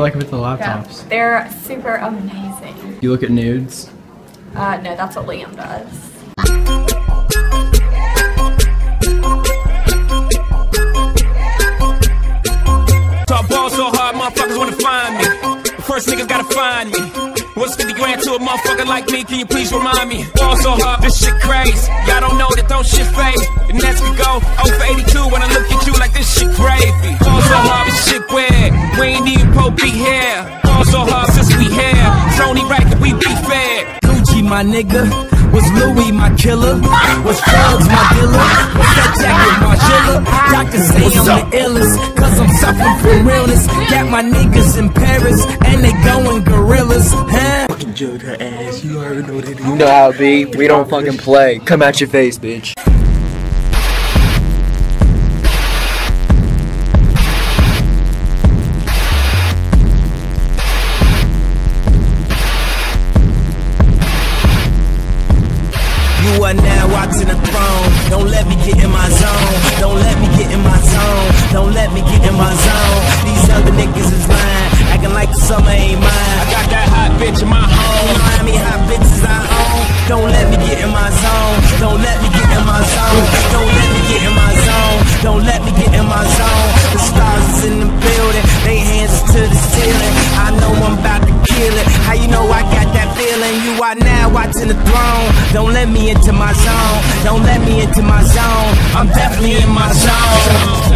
do you like with the laptops? Yeah, they're super amazing. You look at nudes? Uh, no, that's what Liam does. Talk ball so hard, motherfuckers wanna find me. First niggas gotta find me. What's 50 grand to a motherfucker like me? Can you please remind me? Ball so hard, this shit crazy. Y'all don't know that don't shit fade. The Nets could go 0 for 82 when I look at you like this shit gravy. Ball so hard, ain't even be here. Ball so hard since we here. It's only right that we be fair. Gucci, my nigga. Was Louis my killer? Was drugs my dealer? Was that jacket my chiller? Doctors say I'm the illest, cause I'm suffering from realness. Got my niggas in Paris, and they going gorillas, huh? Jug her ass, you already know that. You know how it be. We don't fucking play. Come at your face, bitch. Are now the throne. Don't let me get in my zone. Don't let me get in my zone. Don't let me get in my zone. These other niggas is lying, acting like the summer ain't mine. I got that hot bitch in my You home. know how many hot bitches I own? Don't let me get in my zone. Don't let me get in my zone. Don't let me get in my zone. Don't let me get in my zone. The stars is in the building. They hands to the ceiling. I know I'm about to kill it. How you know I got that feeling? You are now watching the throne. Don't let me into my zone. Don't let me into my zone. I'm definitely in my zone.